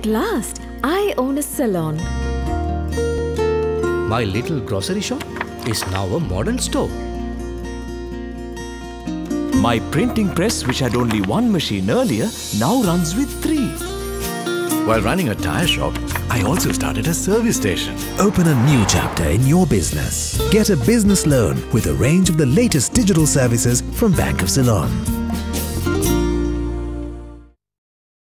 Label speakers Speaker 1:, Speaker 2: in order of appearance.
Speaker 1: At last, I own a salon.
Speaker 2: My little grocery shop is now a modern store.
Speaker 3: My printing press, which had only one machine earlier, now runs with three.
Speaker 4: While running a tire shop, I also started a service station.
Speaker 5: Open a new chapter in your business. Get a business loan with a range of the latest digital services from Bank of Ceylon.